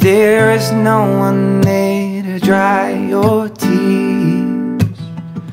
there is no one there to dry your tears.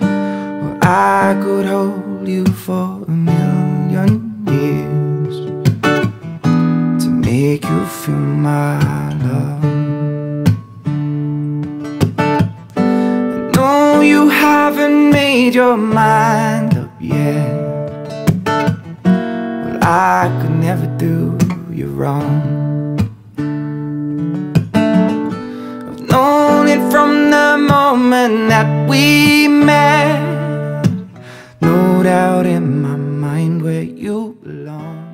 Well, I could hold you for a million years to make you feel my love. I know you haven't made your mind up yet. Well, I could never do you wrong. it from the moment that we met. No doubt in my mind where you belong.